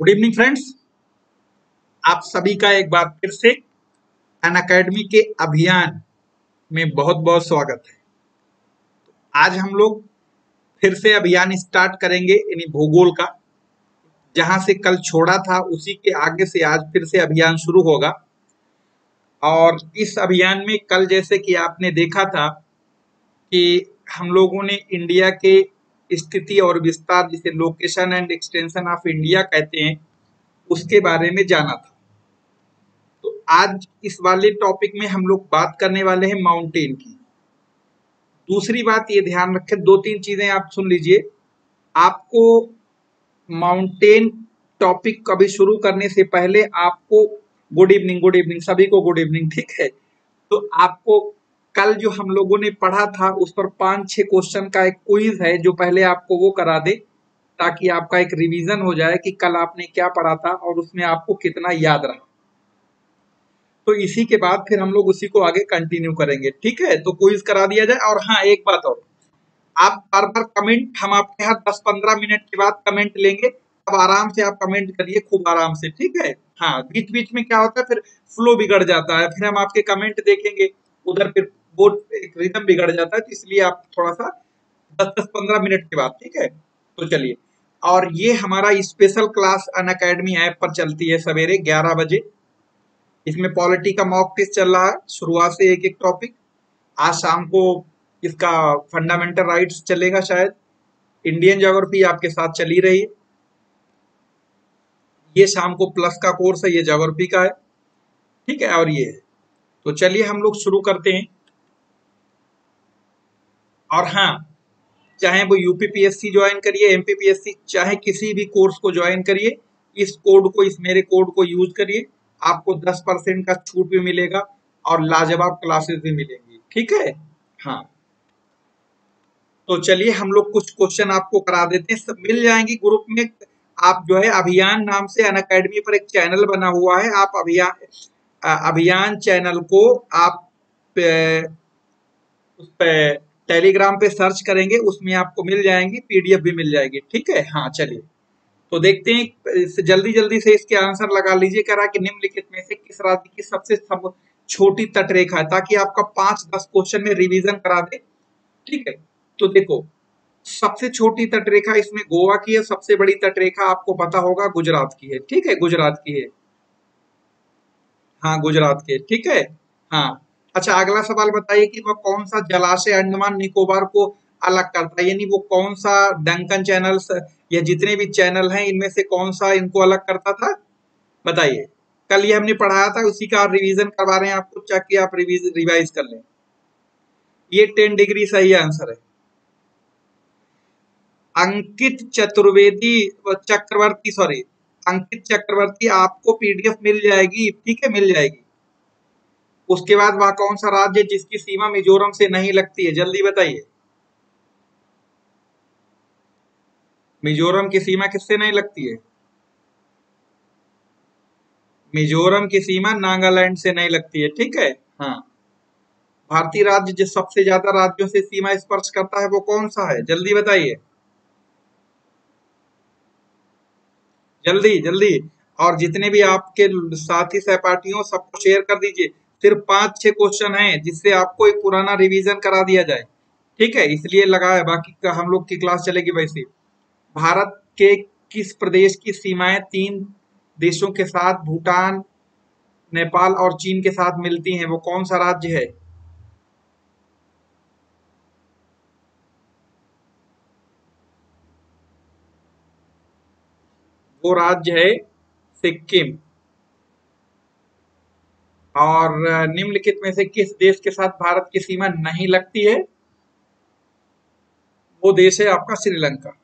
Good evening friends आप सभी का एक बार फिर से अन अकेडमी के अभियान में बहुत बहुत स्वागत है। आज हम लोग फिर से अभियान स्टार्ट करेंगे यानी भूगोल का, जहाँ से कल छोड़ा था, उसी के आगे से आज फिर से अभियान शुरू होगा। और इस अभियान में कल जैसे कि आपने देखा था कि हम लोगों ने इंडिया के स्थिति और विस्तार जिसे location and extension of India कहते हैं, उसके बारे में जाना था। तो आज इस वाले टॉपिक में हम लोग बात करने वाले हैं माउंटेन की। दूसरी बात ये ध्यान रखें, दो तीन चीज़ें आप सुन लीजिए। आपको माउंटेन टॉपिक कभी शुरू करने से पहले आपको गुड इवनिंग गुड इवनिंग सभी को गुड इवनिंग ठीक है? तो आपको कल जो हम लोगों ने पढ़ा था, उस पर पाँच छह क्वेश्चन का एक क्विज है, जो पहले आपको वो करा दे, ताकि आपका एक रिवीजन हो जाए कि कल आपने क्या पढ़ा था और उसमें आपको कितना याद रहा। तो इसी के बाद फिर हम लोग उसी को आगे कंटिन्यू करेंगे, ठीक है? तो क्विज करा दिया जाए, और हाँ एक बात और। आप बार बार कमेंट हम आपके यहाँ दस पंद्रह मिनट के बाद कमेंट लेंगे अब आराम से आप कमेंट करिए, खूब आराम से, ठीक है? हाँ बीच बीच में क्या होता है, फिर फ्लो बिगड़ जाता है, फिर हम आपके कमेंट देखेंगे, उधर फिर वो एक रिदम बिगड़ जाता है तो इसलिए आप थोड़ा सा दस दस पंद्रह मिनट के बाद ठीक है? तो चलिए। और ये हमारा special class Unacademy app पर चलती है सवेरे ग्यारह बजे। इसमें पॉलिटी का मॉक टेस्ट चल रहा है, शुरुआत से एक एक टॉपिक आज शाम को इसका फंडामेंटल राइट्स चलेगा शायद। इंडियन जोग्राफी आपके साथ चली रही है। ये शाम को प्लस का कोर्स है, ये जोग्राफी का है। ठीक है, और ये है। तो चलिए हम लोग शुरू करते हैं। और हाँ चाहे वो यूपीपीएससी ज्वाइन करिए एमपीपीएससी चाहे किसी भी कोर्स को ज्वाइन करिए इस कोड को इस मेरे कोड को यूज़ करिए आपको 10 परसेंट का छूट भी मिलेगा और लाजवाब क्लासेस भी मिलेंगी। ठीक है? हाँ। तो चलिए हम लोग कुछ क्वेश्चन आपको करा देते हैं सब मिल जाएँगी ग्रुप में। आप जो है अभियान नाम से अन अकेडमी पर एक चैनल बना हुआ है। आप अभियान अभियान चैनल को आप पे, उस पर टेलीग्राम पे सर्च करेंगे, उसमें आपको मिल जाएँगी, पीडीएफ भी मिल जाएगी। ठीक है? हाँ चलिए। तो देखते हैं जल्दी जल्दी से इसके आंसर लगा लीजिए, कह रहा कि निम्नलिखित में से किस राज्य की सबसे सब छोटी तटरेखा है, ताकि आपका पाँच दस क्वेश्चन में रिवीजन करा दे। ठीक है? तो देखो, सबसे छोटी तटरेखा इसमें गोवा की है, सबसे बड़ी तटरेखा आपको पता होगा गुजरात की है। ठीक है? गुजरात की है। हाँ गुजरात के ठीक है? हाँ। अच्छा अगला सवाल बताइए कि वह कौन सा जलाशय अंडमान निकोबार को अलग करता है? यानी वो कौन सा डंकन चैनल या जितने भी चैनल हैं, इनमें से कौन सा इनको अलग करता था? बताइए। कल ये हमने पढ़ाया था, उसी का रिवीजन करवा रहे हैं आपको ताकि आप रिवाइज कर लें। ये टेन डिग्री सही आंसर है। अंकित चतुर्वेदी चक्रवर्ती सॉरी अंकित चक्रवर्ती आपको पीडीएफ मिल जाएगी, ठीक है, मिल जाएगी। उसके बाद वह कौन सा राज्य जिसकी सीमा मिजोरम से नहीं लगती है? जल्दी बताइए। मिजोरम की सीमा किससे नहीं लगती है? मिजोरम की सीमा नागालैंड से नहीं लगती है, ठीक है? हाँ। भारतीय राज्य जो सबसे ज़्यादा राज्यों से सीमा स्पर्श करता है, वो कौन सा है? जल्दी बताइए। जल्दी जल्दी। और जितने भी आपके साथी, सहपाठियों, सबको शेयर कर दीजिए। सिर्फ़ पाँच, छह क्वेश्चन है, जिससे आपको एक पुराना रिविजन करा दिया जाए। ठीक है? इसलिए लगा है, बाकी का हम लोग की क्लास चलेगी वैसे। भारत के किस प्रदेश की सीमाएँ तीन देशों के साथ, भूटान, नेपाल और चीन के साथ मिलती हैं, वो कौन सा राज्य है? वो राज्य है सिक्किम। और निम्नलिखित में से किस देश के साथ भारत की सीमा नहीं लगती है? वो देश है आपका श्रीलंका।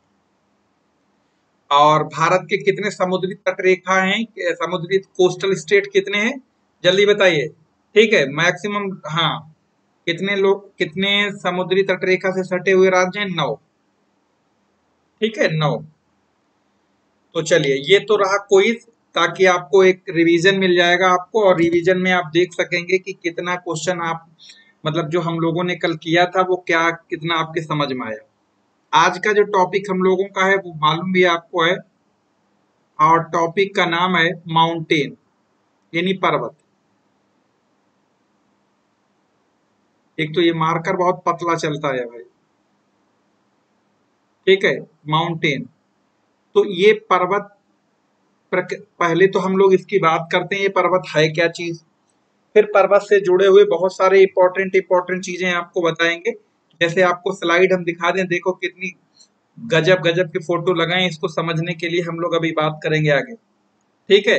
और भारत के कितने समुद्री तटरेखा हैं? समुद्री कोस्टल स्टेट कितने हैं? जल्दी बताइए। ठीक है, मैक्सिमम हाँ कितने लोग, कितने समुद्री तटरेखा से सटे हुए राज्य हैं? नौ। ठीक है, नौ। तो चलिए, ये तो रहा क्विज ताकि आपको एक रिवीजन मिल जाएगा आपको और रिवीजन में आप देख सकेंगे कि कितना क्वेश्चन आप मतलब जो हम लोगों ने कल किया था, वो क्या, कितना आपके समझ में आया। आज का जो टॉपिक हम लोगों का है, वो मालूम भी आपको है। और टॉपिक का नाम है माउंटेन यानी पर्वत। एक तो ये मार्कर बहुत पतला चलता है भाई। ठीक है माउंटेन तो ये पर्वत पहले तो हम लोग इसकी बात करते हैं, ये पर्वत है क्या चीज़? फिर पर्वत से जुड़े हुए बहुत सारे इंपॉर्टेंट इंपॉर्टेंट चीज़ें आपको बताएँगे। जैसे आपको स्लाइड हम दिखा दें, देखो कितनी गजब गजब की फ़ोटो लगाए, इसको समझने के लिए हम लोग अभी बात करेंगे आगे। ठीक है?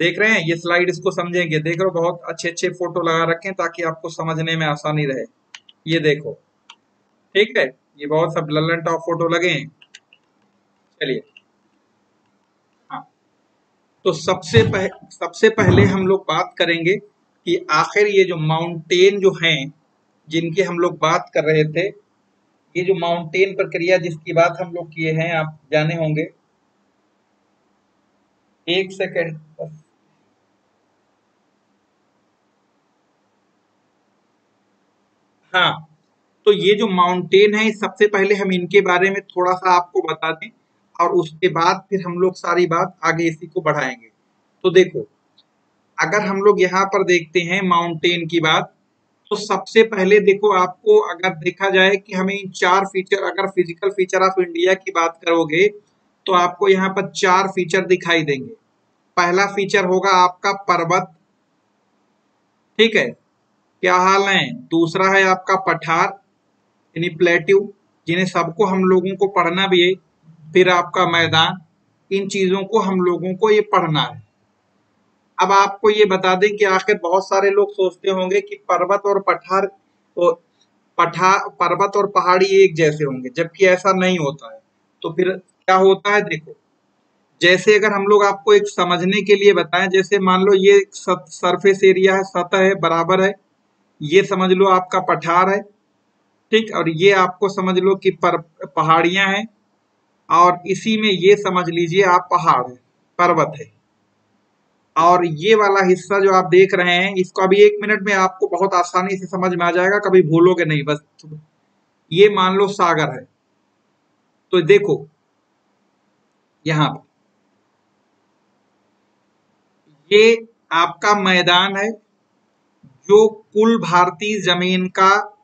देख रहे हैं? ये स्लाइड इसको समझेंगे। देख रहे हो? बहुत अच्छे अच्छे फ़ोटो लगा रखे हैं ताकि आपको समझने में आसानी रहे। ये देखो। ठीक है? ये बहुत सब लल्लन टॉप फ़ोटो लगे हैं। चलिए। तो सबसे पह, सबसे पहले हम लोग बात करेंगे कि आखिर ये जो माउंटेन जो हैं जिनकी हम लोग बात कर रहे थे ये जो माउंटेन प्रक्रिया जिसकी बात हम लोग किए हैं आप जाने होंगे। एक सेकेंड हाँ तो ये जो माउंटेन है सबसे पहले हम इनके बारे में थोड़ा सा आपको बता दें। और उसके बाद फिर हम लोग सारी बात आगे इसी को बढ़ाएँगे। तो देखो, अगर हम लोग यहाँ पर देखते हैं माउंटेन की बात तो सबसे पहले देखो आपको अगर देखा जाए कि हमें इन चार फीचर अगर फ़िज़िकल फीचर ऑफ़ इंडिया की बात करोगे तो आपको यहाँ पर चार फीचर दिखाई देंगे। पहला फीचर होगा आपका पर्वत। ठीक है? क्या हाल है? दूसरा है आपका पठार, यानी प्लेट्यू जिन्हें सबको हम लोगों को पढ़ना भी है। फिर आपका मैदान, इन चीज़ों को हम लोगों को ये पढ़ना है। अब आपको ये बता दें कि आखिर बहुत सारे लोग सोचते होंगे कि पर्वत और पठार पठा, पर्वत और पहाड़ी एक जैसे होंगे, जबकि ऐसा नहीं होता है। तो फिर क्या होता है, देखो, जैसे अगर हम लोग आपको एक समझने के लिए बताएँ, जैसे मान लो ये सरफेस एरिया है, सतह है, बराबर है, ये समझ लो आपका पठार है, ठीक, और ये आपको समझ लो कि पर, पहाड़ियाँ हैं और इसी में ये समझ लीजिए आप पहाड़ है, पर्वत है। और ये वाला हिस्सा जो आप देख रहे हैं, इसको अभी एक मिनट में आपको बहुत आसानी से समझ में आ जाएगा, कभी भूलोगे नहीं, बस ये मान लो सागर है। तो देखो, यहाँ पर ये आपका मैदान है, जो कुल भारतीय ज़मीन का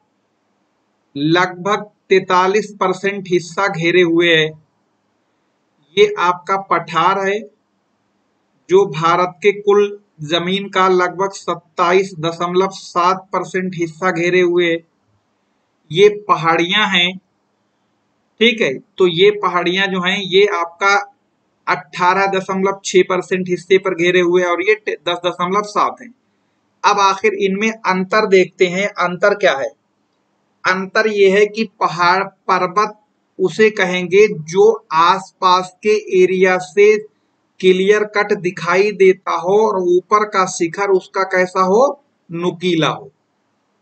लगभग 43 परसेंट हिस्सा घेरे हुए है। ये आपका पठार है, जो भारत के कुल ज़मीन का लगभग सत्ताईस दशमलव सात परसेंट हिस्सा घेरे हुए ये पहाड़ियाँ हैं, ठीक है? तो ये पहाड़ियाँ जो हैं, ये आपका अठारह दशमलव छह परसेंट हिस्से पर घेरे हुए और ये दस दशमलव सात है। अब आखिर इनमें अंतर देखते हैं, अंतर क्या है? अंतर यह है कि पहाड़ पर्वत उसे कहेंगे जो आसपास के एरिया से क्लियर कट दिखाई देता हो और ऊपर का शिखर उसका कैसा हो? नुकीला हो।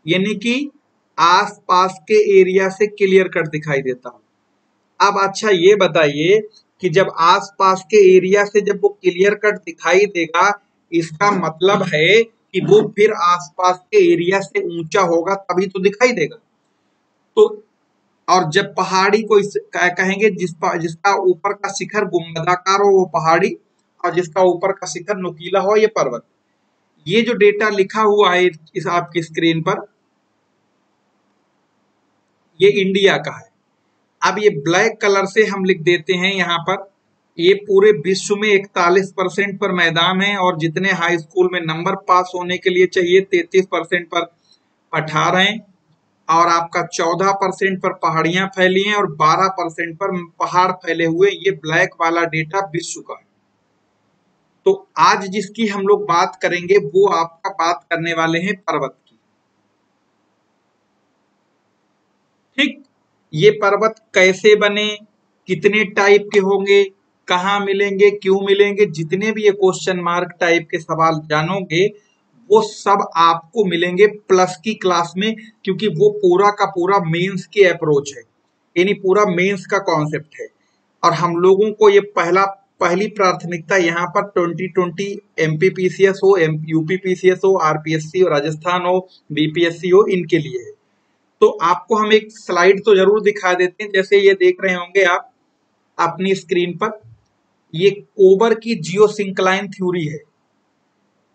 यानी कि आसपास के एरिया से क्लियर कट दिखाई देता हो। अब अच्छा ये बताइए कि जब आसपास के एरिया से जब वो क्लियर कट दिखाई देगा, इसका मतलब है कि वो फिर आसपास के एरिया से ऊँचा होगा तभी तो दिखाई देगा। तो और जब पहाड़ी को इस कहेंगे जिस जिसका ऊपर का शिखर गुम्बदाकार हो, वो पहाड़ी, और जिसका ऊपर का शिखर नुकीला हो, ये पर्वत। ये जो डेटा लिखा हुआ है इस, आपकी स्क्रीन पर, ये इंडिया का है। अब ये ब्लैक कलर से हम लिख देते हैं यहाँ पर, ये पूरे विश्व में इकतालीस परसेंट पर मैदान है, और जितने हाई स्कूल में नंबर पास होने के लिए चाहिए, तैतीस परसेंट पर पठार हैं। और आपका चौदह परसेंट पर पहाड़ियाँ फैली हैं और बारह परसेंट पर पहाड़ फैले हुए ये ब्लैक वाला डेटा विश्व का है। तो आज जिसकी हम लोग बात करेंगे, वो आपका बात करने वाले हैं पर्वत की। ठीक, ये पर्वत कैसे बने, कितने टाइप के होंगे, कहाँ मिलेंगे, क्यों मिलेंगे, जितने भी ये क्वेश्चन मार्क टाइप के सवाल जानोगे वो सब आपको मिलेंगे प्लस की क्लास में, क्योंकि वो पूरा का पूरा मेंस की अप्रोच है। यानी पूरा मेंस का कॉन्सेप्ट है। और हम लोगों को ये पहला, पहली प्राथमिकता यहाँ पर 2020 एमपीपीसीएस हो एम यूपीपीसीएस हो आरपीएससी हो, राजस्थान हो बीपीएससी हो, इनके लिए है। तो आपको हम एक स्लाइड तो ज़रूर दिखा देते हैं, जैसे ये देख रहे होंगे आप, अपनी स्क्रीन पर। ये कोबर की जियो सिंक्लाइन थ्योरी है।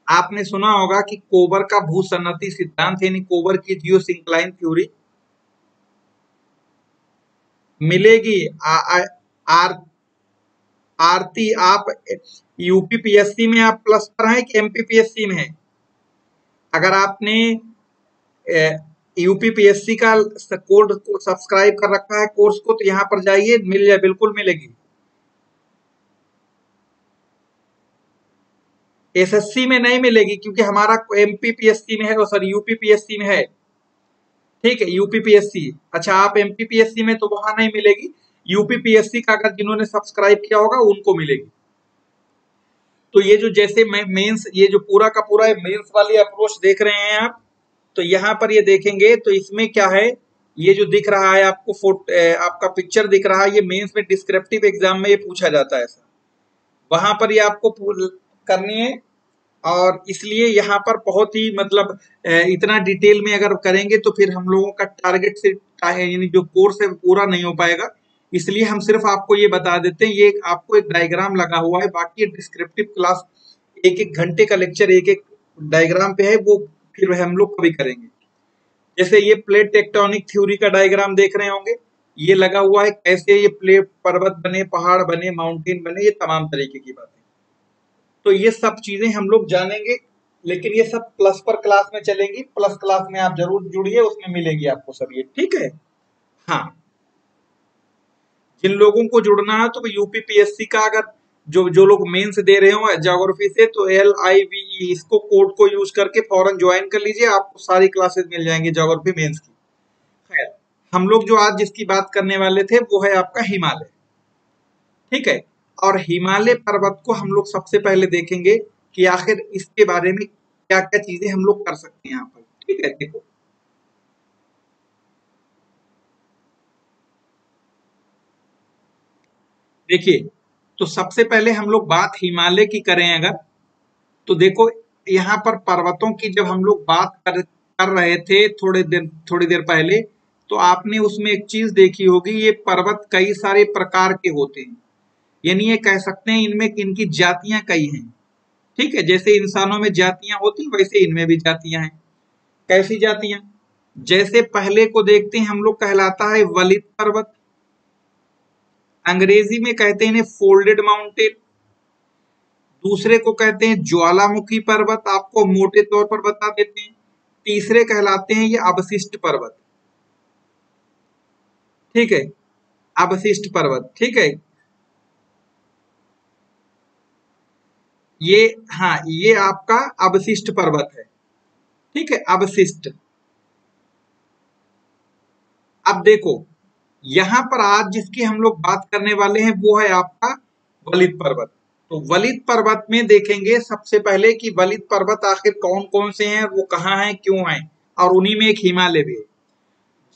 आपने सुना होगा कि कोबर का भूसन्नति सिद्धांत यानी कोबर की जियो सिंक्लाइन थ्योरी मिलेगी। आ, आ, आर आरती आप यूपीपीएससी में आप प्लस पर हैं कि एमपीपीएससी में है? अगर आपने यूपीपीएससी का कोड को सब्सक्राइब कर रखा है कोर्स को तो यहाँ पर जाइए मिल जाए बिल्कुल मिलेगी। एसएससी में नहीं मिलेगी क्योंकि हमारा एमपीपीएससी में है और सॉरी यूपीपीएससी में है। ठीक है यूपीपीएससी अच्छा आप एमपीपीएससी में तो वहाँ नहीं मिलेगी। यूपीपीएससी का अगर जिन्होंने सब्सक्राइब किया होगा, उनको मिलेगी। तो ये जो जैसे मेंस ये जो पूरा का पूरा मेंस वाली अप्रोच देख रहे हैं आप तो यहाँ पर ये देखेंगे तो इसमें क्या है? ये जो दिख रहा है आपको, फोट आपका पिक्चर दिख रहा है, ये मेंस में डिस्क्रिप्टिव एग्ज़ाम में ये पूछा जाता है ऐसा वहाँ पर ये आपको करनी है और इसलिए यहाँ पर बहुत ही मतलब इतना डिटेल में अगर करेंगे तो फिर हम लोगों का टारगेट से यानी जो कोर्स है पूरा नहीं हो पाएगा। इसलिए हम सिर्फ़ आपको ये बता देते हैं, ये आपको एक डायग्राम लगा हुआ है, बाकी डिस्क्रिप्टिव क्लास एक एक घंटे का लेक्चर एक एक डायग्राम पे है, वो फिर हम लोग कभी करेंगे। जैसे ये प्लेट टेक्टोनिक थ्योरी का डायग्राम देख रहे होंगे, ये लगा हुआ है, कैसे ये प्लेट पर्वत बने, पहाड़ बने माउंटेन बने, ये तमाम तरीके की बातें। तो ये सब चीज़ें हम लोग जानेंगे, लेकिन ये सब प्लस पर क्लास में चलेंगी। प्लस क्लास में आप ज़रूर जुड़िए, उसमें मिलेगी आपको सब ये। ठीक है? हाँ। जिन लोगों को जुड़ना है तो यूपीपीएससी का अगर जो जो लोग मेंस दे रहे हो जोग्राफी से तो एल आई वी इसको कोड को यूज़ करके फॉरन ज्वाइन कर लीजिए, आपको सारी क्लासेस मिल जाएँगी जोग्राफी मेंस की। खैर, हम लोग जो आज जिसकी बात करने वाले थे, वो है आपका हिमालय। ठीक है? और हिमालय पर्वत को हम लोग सबसे पहले देखेंगे कि आखिर इसके बारे में क्या क्या चीज़ें हम लोग कर सकते हैं यहाँ पर। ठीक है, देखो। देखिए तो सबसे पहले हम लोग बात हिमालय की करें अगर तो देखो, यहाँ पर पर्वतों की जब हम लोग बात कर कर रहे थे थोड़े देर थोड़ी देर पहले तो आपने उसमें एक चीज़ देखी होगी, ये पर्वत कई सारे प्रकार के होते हैं। यानी ये कह सकते हैं इनमें इनकी जातियाँ कई हैं। ठीक है, जैसे इंसानों में जातियाँ होती वैसे इनमें भी जातियाँ हैं। कैसी जातियाँ? जैसे पहले को देखते हैं, हम लोग कहलाता है वलित पर्वत। अंग्रेज़ी में कहते हैं फोल्डेड माउंटेन। दूसरे को कहते हैं ज्वालामुखी पर्वत। आपको मोटे तौर पर बता देते हैं। तीसरे कहलाते हैं ये अवशिष्ट पर्वत। ठीक है, अवशिष्ट पर्वत। ठीक है ये हाँ ये आपका अवशिष्ट पर्वत है। ठीक है, अवशिष्ट। अब देखो, यहाँ पर आज जिसकी हम लोग बात करने वाले हैं, वो है आपका वलित पर्वत। तो वलित पर्वत में देखेंगे सबसे पहले कि वलित पर्वत आखिर कौन कौन से हैं, वो कहाँ हैं, क्यों हैं, और उन्हीं में एक हिमालय भी है।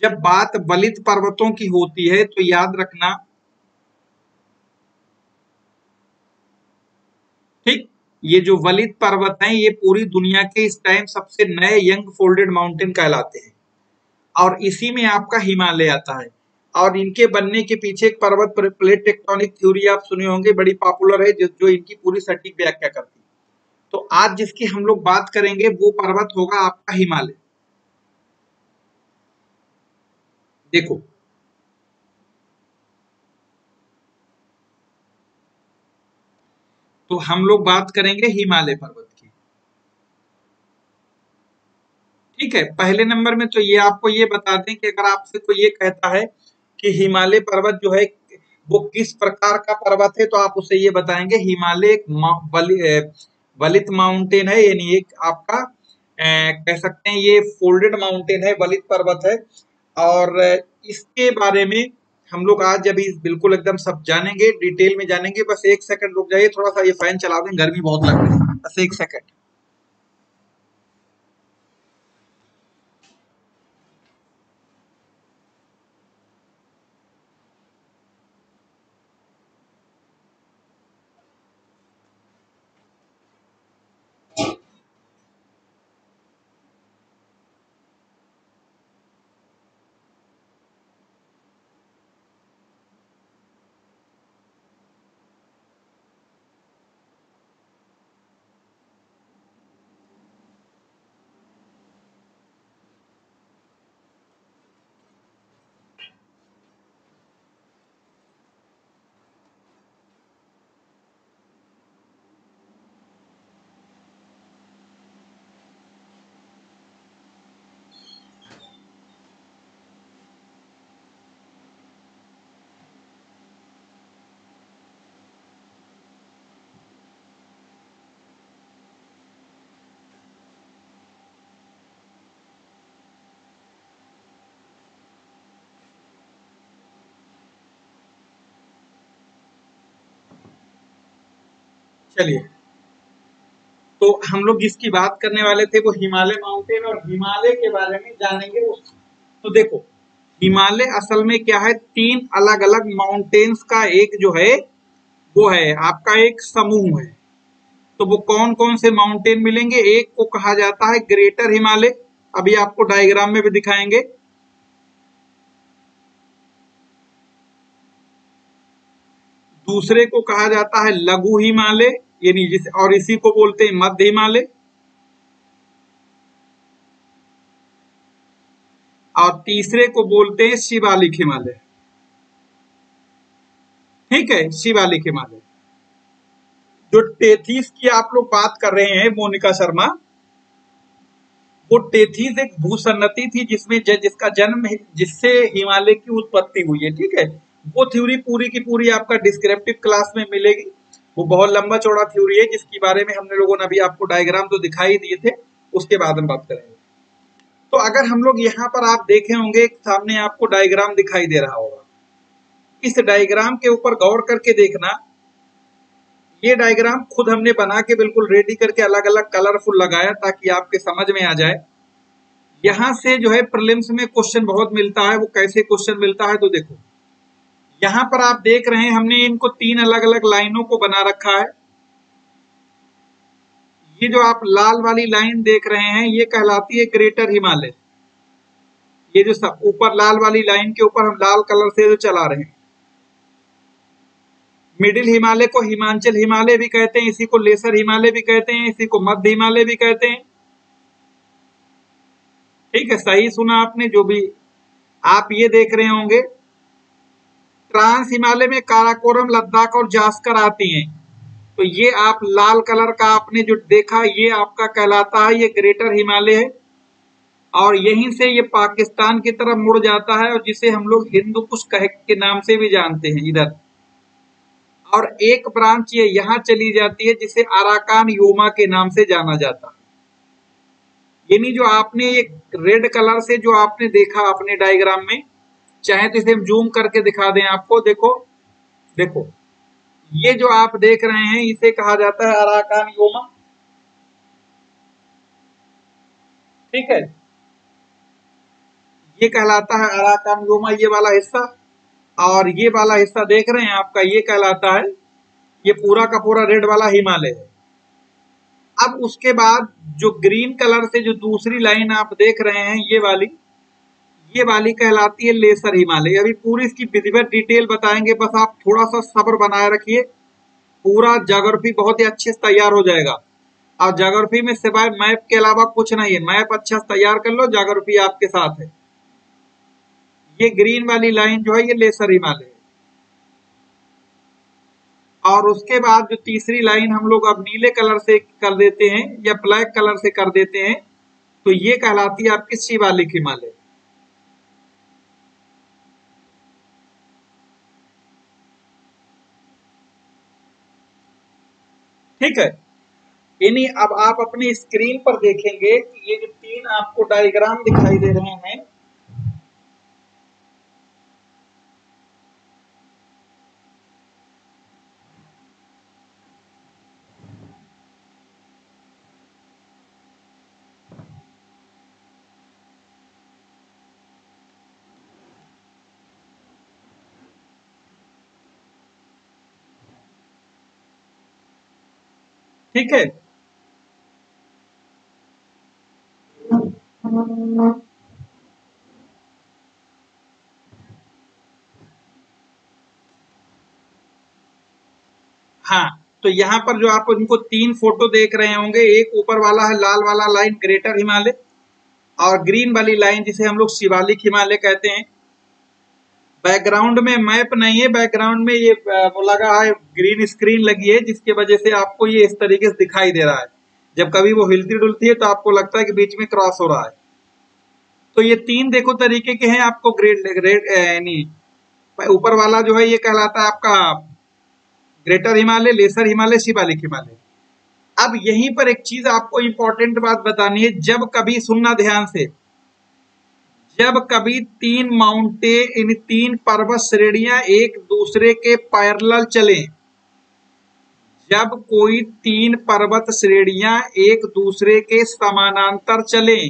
जब बात वलित पर्वतों की होती है तो याद रखना। ठीक? ये जो वलित पर्वत हैं ये पूरी दुनिया के इस टाइम सबसे नए यंग फोल्डेड माउंटेन कहलाते हैं। और इसी में आपका हिमालय आता है। और इनके बनने के पीछे एक पर्वत प्लेट टेक्टोनिक थ्योरी आप सुने होंगे बड़ी पॉपुलर है जो, जो इनकी पूरी सटीक व्याख्या करती है। तो आज जिसकी हम लोग बात करेंगे वो पर्वत होगा आपका हिमालय। देखो तो हम लोग बात करेंगे हिमालय पर्वत की। ठीक है पहले नंबर में तो ये आपको ये बता दें कि अगर आपसे कोई ये कहता है कि हिमालय पर्वत जो है वो किस प्रकार का पर्वत है तो आप उसे ये बताएँगे हिमालय वलित माउंटेन है यानी एक आपका ए, कह सकते हैं ये फोल्डेड माउंटेन है वलित पर्वत है और इसके बारे में हम लोग आज अभी बिल्कुल एकदम सब जानेंगे, डिटेल में जानेंगे, बस एक सेकंड रुक जाइए, थोड़ा सा ये फ़ैन चला दें, गर्मी बहुत लग रही है। बस एक सेकंड चलिए। तो हम लोग जिसकी बात करने वाले थे वो हिमालय माउंटेन और हिमालय के बारे में जानेंगे उस तो देखो, हिमालय असल में क्या है? तीन अलग अलग माउंटेन्स का एक जो है, वो है, आपका एक समूह है। तो वो कौन कौन से माउंटेन मिलेंगे? एक को कहा जाता है ग्रेटर हिमालय अभी आपको डायग्राम में भी दिखाएँगे। दूसरे को कहा जाता है लघु हिमालय, यानी जिस, और इसी को बोलते हैं मध्य हिमालय। और तीसरे को बोलते हैं शिवालिक हिमालय। ठीक है, शिवालिक हिमालय। जो टेथीस की आप लोग बात कर रहे हैं, मोनिका शर्मा, वो टेथीस एक भूसन्नति थी जिसमें जिसका जन्म, जिससे हिमालय की उत्पत्ति हुई है, ठीक है? वो थ्योरी पूरी की पूरी आपका डिस्क्रिप्टिव क्लास में मिलेगी। वो बहुत लंबा चौड़ा थ्योरी है, जिसके बारे में हमने लोगों ने अभी आपको डायग्राम तो दिखाई दिए थे, उसके बाद हम बात करेंगे। तो अगर हम लोग यहाँ पर आप देखे होंगे, सामने आपको डायग्राम दिखाई दे रहा होगा। इस डायग्राम के ऊपर गौर करके देखना, ये डायग्राम खुद हमने बना के बिल्कुल रेडी करके अलग अलग कलरफुल लगाया, ताकि आपके समझ में आ जाए। यहाँ से जो है प्रिलिम्स में क्वेश्चन बहुत मिलता है, वो कैसे क्वेश्चन मिलता है तो देखो। यहाँ पर आप देख रहे हैं, हमने इनको तीन अलग अलग लाइनों को बना रखा है। ये जो आप लाल वाली लाइन देख रहे हैं, ये कहलाती है ग्रेटर हिमालय। ये जो सब ऊपर लाल वाली लाइन के ऊपर हम लाल कलर से जो चला रहे हैं। मिडिल हिमालय को हिमांचल हिमालय भी कहते हैं, इसी को लेसर हिमालय भी कहते हैं, इसी को मध्य हिमालय भी कहते हैं। ठीक है, सही सुना आपने, जो भी आप ये देख रहे होंगे। ट्रांस हिमालय में काराकोरम, लद्दाख और जास्कर आती हैं। तो ये आप लाल कलर का आपने जो देखा, ये आपका कहलाता है, ये ग्रेटर हिमालय है। और यहीं से ये पाकिस्तान की तरफ़ मुड़ जाता है और जिसे हम लोग हिंदू कुश कह के नाम से भी जानते हैं इधर। और एक ब्रांच ये यहाँ चली जाती है, जिसे अराकान योमा के नाम से जाना जाता है। यानी जो आपने ये रेड कलर से जो आपने देखा अपने डायग्राम में चाहे तो इसे हम जूम करके दिखा दें आपको। देखो देखो, ये जो आप देख रहे हैं, इसे कहा जाता है अराकान योमा ठीक है? ये कहलाता है अराकान योमा ये वाला हिस्सा। और ये वाला हिस्सा देख रहे हैं आपका, ये कहलाता है, ये पूरा का पूरा रेड वाला हिमालय है। अब उसके बाद जो ग्रीन कलर से जो दूसरी लाइन आप देख रहे हैं, ये वाली ये वाली कहलाती है लेसर हिमालय। अभी पूरी इसकी विधिवत डिटेल बताएँगे, बस आप थोड़ा सा सब्र बनाए रखिए। पूरा जोग्राफी बहुत ही अच्छे से तैयार हो जाएगा। और जोग्राफी में सिवाय मैप के अलावा कुछ नहीं है। मैप अच्छा से तैयार कर लो जोग्राफी आपके साथ है। ये ग्रीन वाली लाइन जो है, ये लेसर हिमालय है। और उसके बाद जो तीसरी लाइन हम लोग अब नीले कलर से कर देते हैं या ब्लैक कलर से कर देते हैं तो ये कहलाती है आपकी शिवालिक हिमालय। ठीक है? यानी अब आप अपने स्क्रीन पर देखेंगे कि ये जो तीन आपको डायग्राम दिखाई दे रहे हैं ठीक है? हाँ तो यहाँ पर जो आप इनको तीन फ़ोटो देख रहे होंगे, एक ऊपर वाला है, लाल वाला लाइन ग्रेटर हिमालय और ग्रीन वाली लाइन जिसे हम लोग शिवालिक हिमालय कहते हैं। बैकग्राउंड में मैप नहीं है, बैकग्राउंड में ये वो लगा है, ग्रीन स्क्रीन लगी है, जिसकी वजह से आपको ये इस तरीके से दिखाई दे रहा है। जब कभी वो हिलती डुलती है तो आपको लगता है कि बीच में क्रॉस हो रहा है। तो ये तीन देखो तरीके के हैं आपको ग्रेड ग्रेड यानी ऊपर वाला जो है, ये कहलाता है आपका ग्रेटर हिमालय, लेसर हिमालय, शिवालिक हिमालय। अब यहीं पर एक चीज़ आपको इंपॉर्टेंट बात बतानी है, जब कभी सुनना ध्यान से जब कभी तीन माउंटे, इन तीन पर्वत श्रेणियाँ एक दूसरे के पैरल चले, जब कोई तीन पर्वत श्रेणियाँ एक दूसरे के समानांतर चले,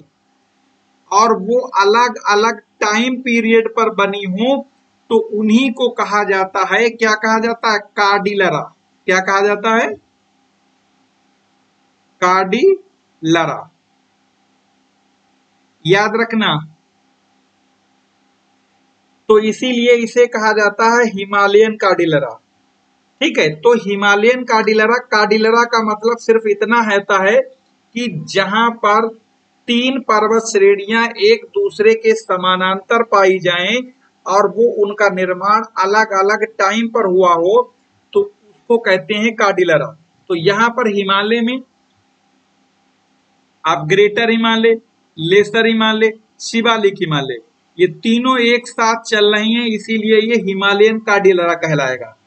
और वो अलग अलग टाइम पीरियड पर बनी हो तो उन्हीं को कहा जाता है, क्या कहा जाता है? कार्डिलरा। क्या कहा जाता है? कार्डिलरा। याद रखना तो इसीलिए इसे कहा जाता है हिमालयन कार्डिलरा ठीक है तो हिमालयन कार्डिलरा कार्डिलरा का मतलब सिर्फ़ इतना रहता है कि जहाँ पर तीन पर्वत श्रेणियाँ एक दूसरे के समानांतर पाई जाएँ और वो उनका निर्माण अलग अलग टाइम पर हुआ हो तो उसको कहते हैं कार्डिलरा तो यहाँ पर हिमालय में आप ग्रेटर हिमालय, लेसर हिमालय, शिवालिक हिमालय ये तीनों एक साथ चल रही हैं, इसीलिए ये हिमालयन कार्डिलरा कहलाएगा।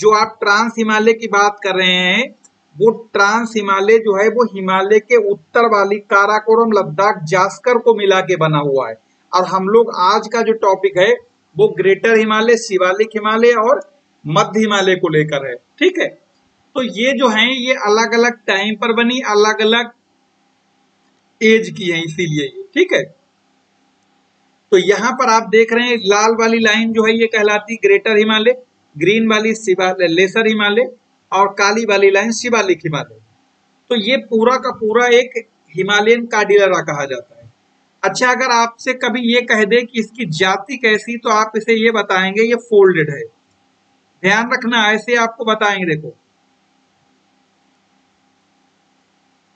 जो आप ट्रांस हिमालय की बात कर रहे हैं, वो ट्रांस हिमालय जो है, वो हिमालय के उत्तर वाली काराकोरम लद्दाख जास्कर को मिला के बना हुआ है। और हम लोग आज का जो टॉपिक है, वो ग्रेटर हिमालय, शिवालिक हिमालय और मध्य हिमालय को लेकर है। ठीक है? तो ये जो है, ये अलग अलग टाइम पर बनी अलग अलग एज की है, इसीलिए। ठीक है? तो यहाँ पर आप देख रहे हैं, लाल वाली लाइन जो है ये कहलाती ग्रेटर हिमालय, ग्रीन वाली शिवालय लेसर हिमालय और काली वाली लाइन शिवालिक हिमालय। तो ये पूरा का पूरा एक हिमालयन कार्डिलरा कहा जाता है। अच्छा अगर आपसे कभी ये कह दे कि इसकी जाति कैसी तो आप इसे ये बताएँगे, ये फोल्डेड है। ध्यान रखना, ऐसे आपको बताएँगे, देखो।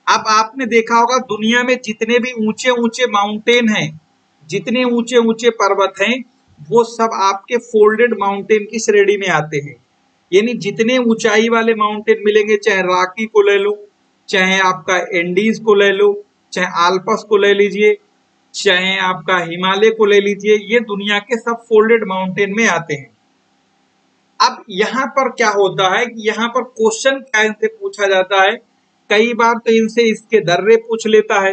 अब आपने देखा होगा, दुनिया में जितने भी ऊँचे ऊँचे माउंटेन हैं जितने ऊँचे ऊँचे पर्वत हैं, वो सब आपके फोल्डेड माउंटेन की श्रेणी में आते हैं। यानी जितने ऊंचाई वाले माउंटेन मिलेंगे, चाहे राकी को ले लो, चाहे आपका एंडीज को ले लो, चाहे आल्पस को ले लीजिए, चाहे आपका हिमालय को ले लीजिए, ये दुनिया के सब फोल्डेड माउंटेन में आते हैं। अब यहाँ पर क्या होता है कि यहाँ पर क्वेश्चन क्या इनसे पूछा जाता है? कई बार तो इनसे इसके दर्रे पूछ लेता है,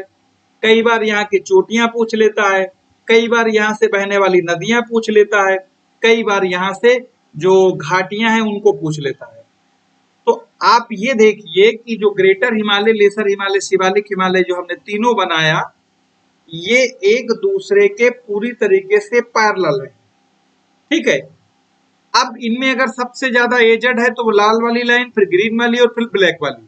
कई बार यहाँ की चोटियाँ पूछ लेता है कई बार यहाँ से बहने वाली नदियाँ पूछ लेता है, कई बार यहाँ से जो घाटियाँ हैं उनको पूछ लेता है। तो आप ये देखिए कि जो ग्रेटर हिमालय, लेसर हिमालय, शिवालिक हिमालय जो हमने तीनों बनाया, ये एक दूसरे के पूरी तरीके से पैरल है। ठीक है? अब इनमें अगर सबसे ज़्यादा एजेड है तो वो लाल वाली लाइन फिर ग्रीन वाली और फिर ब्लैक वाली।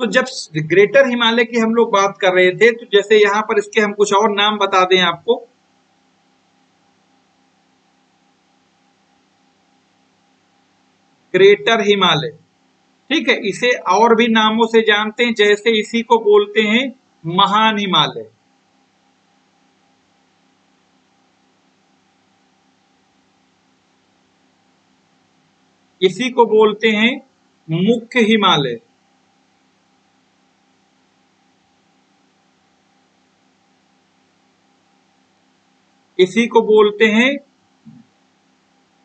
तो जब ग्रेटर हिमालय की हम लोग बात कर रहे थे तो जैसे यहाँ पर इसके हम कुछ और नाम बता दें आपको। ग्रेटर हिमालय। ठीक है, इसे और भी नामों से जानते हैं, जैसे इसी को बोलते हैं महान हिमालय। इसी को बोलते हैं मुख्य हिमालय। इसी को बोलते हैं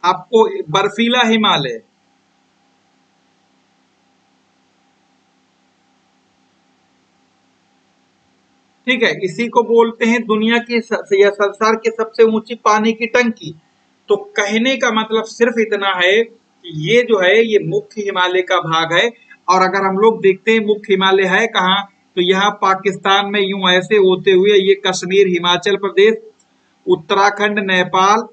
आपको बर्फीला हिमालय। ठीक है, इसी को बोलते हैं दुनिया की या संसार की सबसे ऊँची पानी की टंकी। तो कहने का मतलब सिर्फ़ इतना है कि ये जो है, ये मुख्य हिमालय का भाग है। और अगर हम लोग देखते हैं मुख्य हिमालय है कहाँ तो यहाँ पाकिस्तान में यूँ ऐसे होते हुए ये कश्मीर, हिमाचल प्रदेश उत्तराखंड, नेपाल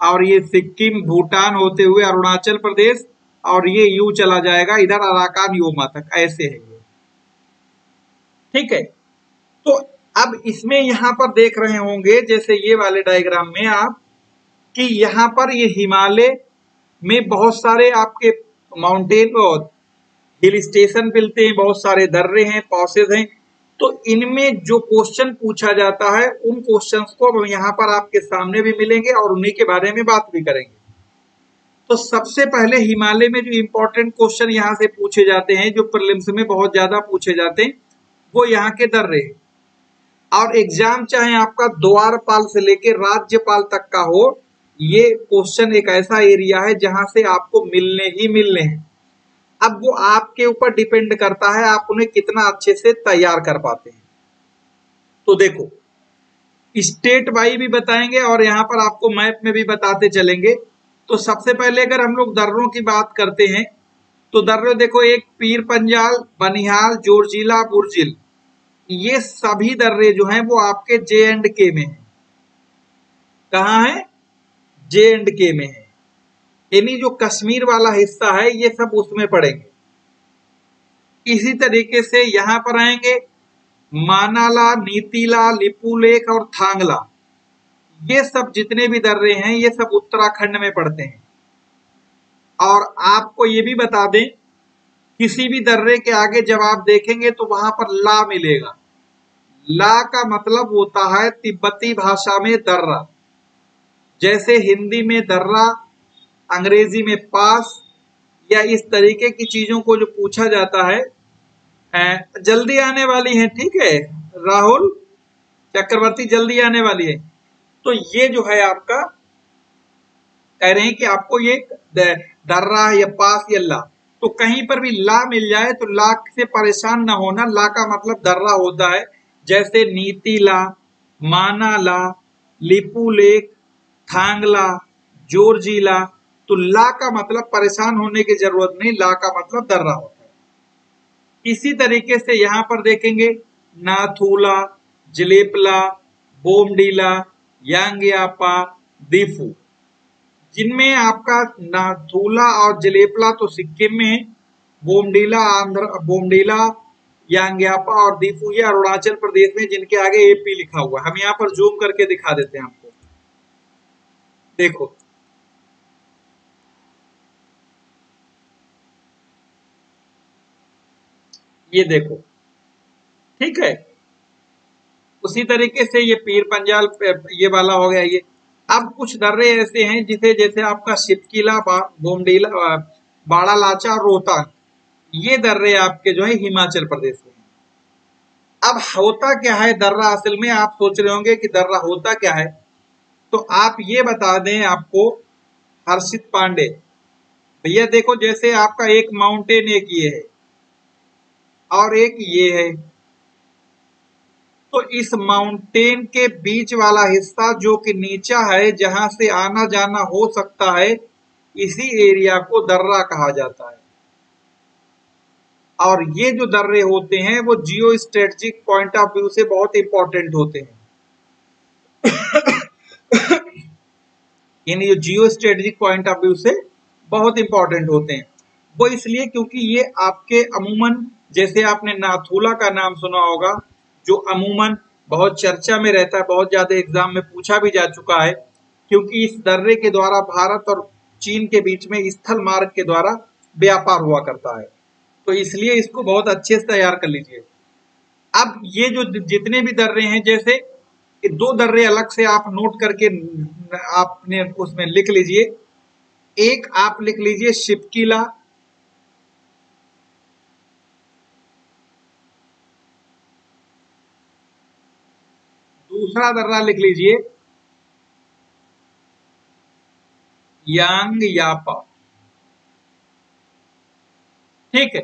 और ये सिक्किम, भूटान होते हुए अरुणाचल प्रदेश और ये यू चला जाएगा। इधर अराकान योमा तक ऐसे है ये। ठीक है? तो अब इसमें यहाँ पर देख रहे होंगे, जैसे ये वाले डायग्राम में आप, कि यहाँ पर ये हिमालय में बहुत सारे आपके माउंटेन और हिल स्टेशन मिलते हैं, बहुत सारे दर्रे हैं पॉसेज हैं। तो इनमें जो क्वेश्चन पूछा जाता है, उन क्वेश्चन को अब यहाँ पर आपके सामने भी मिलेंगे और उन्हीं के बारे में बात भी करेंगे। तो सबसे पहले हिमालय में जो इंपॉर्टेंट क्वेश्चन यहाँ से पूछे जाते हैं, जो प्रिलिम्स में बहुत ज़्यादा पूछे जाते हैं, वो यहाँ के दर्रे और एग्ज़ाम चाहे आपका द्वारपाल से लेकर राज्यपाल तक का हो, ये क्वेश्चन एक ऐसा एरिया है जहाँ से आपको मिलने ही मिलने हैं। अब वो आपके ऊपर डिपेंड करता है, आप उन्हें कितना अच्छे से तैयार कर पाते हैं। तो देखो स्टेट वाई भी बताएँगे और यहाँ पर आपको मैप में भी बताते चलेंगे। तो सबसे पहले अगर हम लोग दर्रों की बात करते हैं तो दर्रे देखो, एक पीर पंजाल, बनिहाल, जोरजिला, बुरजिल, ये सभी दर्रे जो हैं वो आपके जे एंड के में है। कहा है? जे एंड के में है। यानी जो कश्मीर वाला हिस्सा है, ये सब उसमें पड़ेंगे। इसी तरीके से यहाँ पर आएँगे मानाला, नीतिला, लिपुलेख और थांगला। ये सब जितने भी दर्रे हैं, ये सब उत्तराखंड में पड़ते हैं। और आपको ये भी बता दें, किसी भी दर्रे के आगे जब आप देखेंगे तो वहाँ पर ला मिलेगा। ला का मतलब होता है तिब्बती भाषा में दर्रा। जैसे हिंदी में दर्रा अंग्रेज़ी में पास या इस तरीके की चीज़ों को जो पूछा जाता है जल्दी आने वाली है, ठीक है? राहुल चक्रवर्ती, जल्दी आने वाली है। तो ये जो है आपका, कह रहे हैं कि आपको ये दर्रा या पास, या ला। तो कहीं पर भी ला मिल जाए तो ला से परेशान ना होना। ला का मतलब दर्रा होता है, जैसे नीति ला, माना ला, लिपू लेक थांगला जोरजीला तो ला का मतलब परेशान होने की ज़रूरत नहीं, ला का मतलब दर्रा होता है। इसी तरीके से यहाँ पर देखेंगे, नाथूला, जलेपला, बोमडीला, यांगयापा, दीफू। जिनमें आपका नाथूला और जलेपला तो सिक्किम में है, बोमडीला, आंध्र, बोमडीला, यांग्यापा और दीफू, ये अरुणाचल प्रदेश में जिनके आगे एपी लिखा हुआ है। हम यहाँ पर जूम करके दिखा देते हैं आपको। देखो ये देखो। ठीक है? उसी तरीके से ये पीर पंजाल, ये वाला हो गया ये। अब कुछ दर्रे ऐसे हैं जिसे जैसे आपका शिपकीला बोमडीला बाड़ा लाचा रोहतांग ये दर्रे आपके जो है हिमाचल प्रदेश में अब होता क्या है? दर्रा असल में आप सोच रहे होंगे कि दर्रा होता क्या है? तो आप ये बता दें आपको, हर्षित पांडे। भैया देखो, जैसे आपका एक माउंटेन एक ये है। और एक ये है। तो इस माउंटेन के बीच वाला हिस्सा जो कि नीचा है, जहाँ से आना जाना हो सकता है, इसी एरिया को दर्रा कहा जाता है। और ये जो दर्रे होते हैं, वो geostrategic point of view से बहुत इंपॉर्टेंट होते हैं। यानी जो geostrategic point of view से बहुत इंपॉर्टेंट होते हैं। वो इसलिए क्योंकि ये आपके अमूमन जैसे आपने नाथूला का नाम सुना होगा, जो अमूमन बहुत चर्चा में रहता है, बहुत ज़्यादा एग्ज़ाम में पूछा भी जा चुका है, क्योंकि इस दर्रे के द्वारा भारत और चीन के बीच में स्थल मार्ग के द्वारा व्यापार हुआ करता है। तो इसलिए इसको बहुत अच्छे से तैयार कर लीजिए। अब ये जो जितने भी दर्रे हैं, जैसे दो दर्रे अलग से आप नोट करके आपने उसमें लिख लीजिए। एक आप लिख लीजिए शिपकीला दूसरा दर्रा लिख लीजिए। यांग यापा। ठीक है?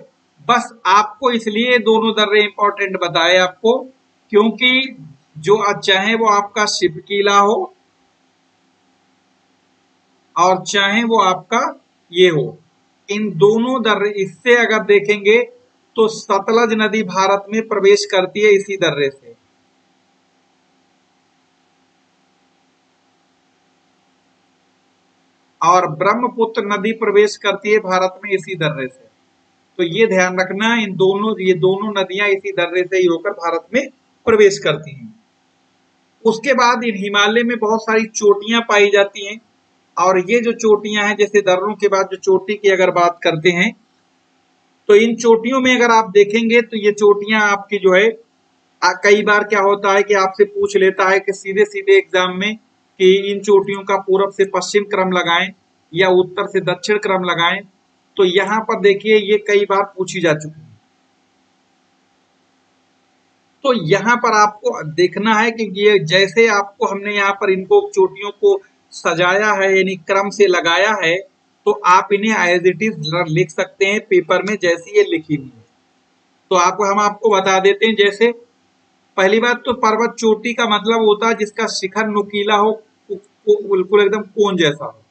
बस आपको इसलिए दोनों दर्रे इंपॉर्टेंट बताए आपको, क्योंकि जो चाहे वो आपका शिपकीला हो, और चाहे वो आपका ये हो। इन दोनों दर्रे, इससे अगर देखेंगे तो सतलज नदी भारत में प्रवेश करती है इसी दर्रे से। और ब्रह्मपुत्र नदी प्रवेश करती है भारत में इसी दर्रे से। तो ये ध्यान रखना, इन दोनों, ये दोनों नदियाँ इसी दर्रे से ही होकर भारत में प्रवेश करती हैं। उसके बाद इन हिमालय में बहुत सारी चोटियाँ पाई जाती हैं और ये जो चोटियाँ हैं, जैसे दर्रों के बाद जो चोटी की अगर बात करते हैं तो इन चोटियों में अगर आप देखेंगे तो ये चोटियाँ आपकी जो है कई बार क्या होता है कि आपसे पूछ लेता है कि सीधे सीधे एग्ज़ाम में कि इन चोटियों का पूरब से पश्चिम क्रम लगाएँ या उत्तर से दक्षिण क्रम लगाएँ तो यहाँ पर देखिए ये कई बार पूछी जा चुकी है। तो यहाँ पर आपको देखना है कि ये जैसे आपको हमने यहाँ पर इनको चोटियों को सजाया है, यानी क्रम से लगाया है तो आप इन्हें एज इट इज़ लिख सकते हैं, पेपर में जैसी ये लिखी हुई है। तो आपको, हम आपको बता देते हैं, जैसे पहली बात तो पर्वत चोटी का मतलब होता है जिसका शिखर नुकीला हो बिल्कुल एकदम कोन जैसा हो।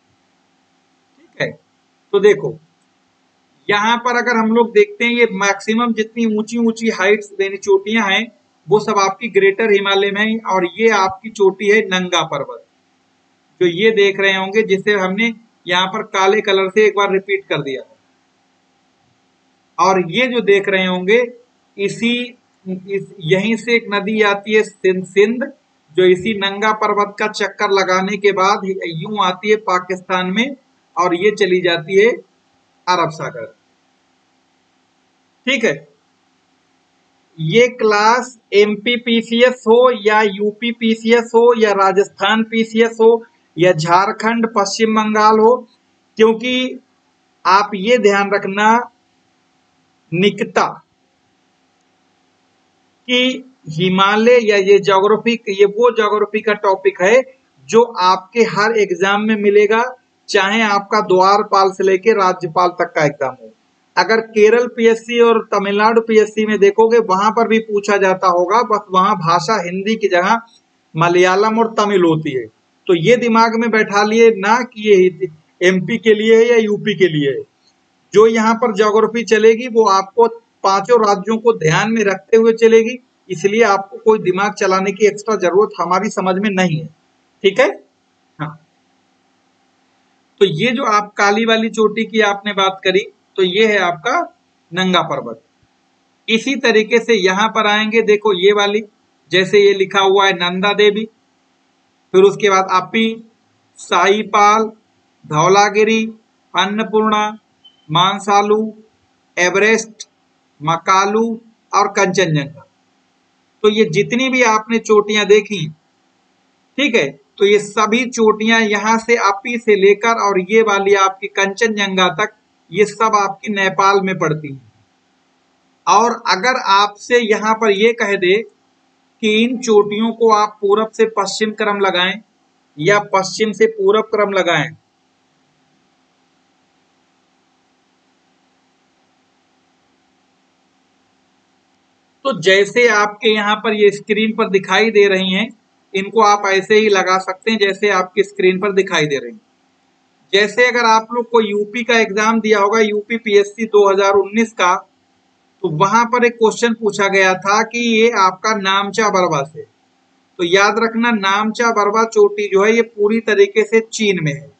ठीक है? तो देखो, यहाँ पर अगर हम लोग देखते हैं, ये मैक्सिमम जितनी ऊँची ऊँची हाइट्स यानी चोटियाँ हैं, वो सब आपकी ग्रेटर हिमालय में है, और ये आपकी चोटी है नंगा पर्वत। जो ये देख रहे होंगे, जिसे हमने यहाँ पर काले कलर से एक बार रिपीट कर दिया। और ये जो देख रहे होंगे, इसी, इस, यहीं से एक नदी आती है सिंध सिंध। जो इसी नंगा पर्वत का चक्कर लगाने के बाद यूँ आती है पाकिस्तान में और ये चली जाती है अरब सागर। ठीक है? ये क्लास एमपी पीसीएस हो या यूपी पीसीएस हो या राजस्थान पीसीएस हो या झारखंड, पश्चिम बंगाल हो, क्योंकि आप ये ध्यान रखना निकता कि हिमालय या ये जोग्राफी ये वो जोग्राफी का टॉपिक है, जो आपके हर एग्ज़ाम में मिलेगा, चाहे आपका द्वारपाल से लेके राज्यपाल तक का एग्ज़ाम हो। अगर केरल पीएससी और तमिलनाडु पीएससी में देखोगे, वहाँ पर भी पूछा जाता होगा, बस वहाँ भाषा हिंदी की जगह मलयालम और तमिल होती है। तो ये दिमाग में बैठा लिए ना कि ये एमपी के लिए है या यूपी के लिए है। जो यहाँ पर जोग्राफी चलेगी, वो आपको पाँचों राज्यों को ध्यान में रखते हुए चलेगी। इसलिए आपको कोई दिमाग चलाने की एक्स्ट्रा ज़रूरत हमारी समझ में नहीं है। ठीक है? हाँ। तो ये जो आप काली वाली चोटी की आपने बात करी तो ये है आपका नंगा पर्वत। इसी तरीके से यहाँ पर आएँगे, देखो ये वाली, जैसे ये लिखा हुआ है नंदा देवी। फिर उसके बाद अपी, साईपाल, धौलागिरी, अन्नपूर्णा, मानसालू, एवरेस्ट, मकालू और कंचनजंगा। तो ये जितनी भी आपने चोटियाँ देखी, ठीक है तो ये सभी चोटियाँ यहाँ से अपी से लेकर और ये वाली आपकी कंचनजंगा तक, ये सब आपकी नेपाल में पड़ती हैं। और अगर आपसे यहाँ पर ये कह दे कि इन चोटियों को आप पूरब से पश्चिम क्रम लगाएँ या पश्चिम से पूरब क्रम लगाएँ तो जैसे आपके यहाँ पर ये स्क्रीन पर दिखाई दे रही हैं, इनको आप ऐसे ही लगा सकते हैं जैसे आपकी स्क्रीन पर दिखाई दे रही हैं। जैसे अगर आप लोग को यूपी का एग्ज़ाम दिया होगा यूपी पीएससी 2019 का तो वहाँ पर एक क्वेश्चन पूछा गया था कि ये आपका नामचा बरवा से। तो याद रखना, नामचा बरवा चोटी जो है, ये पूरी तरीके से चीन में है।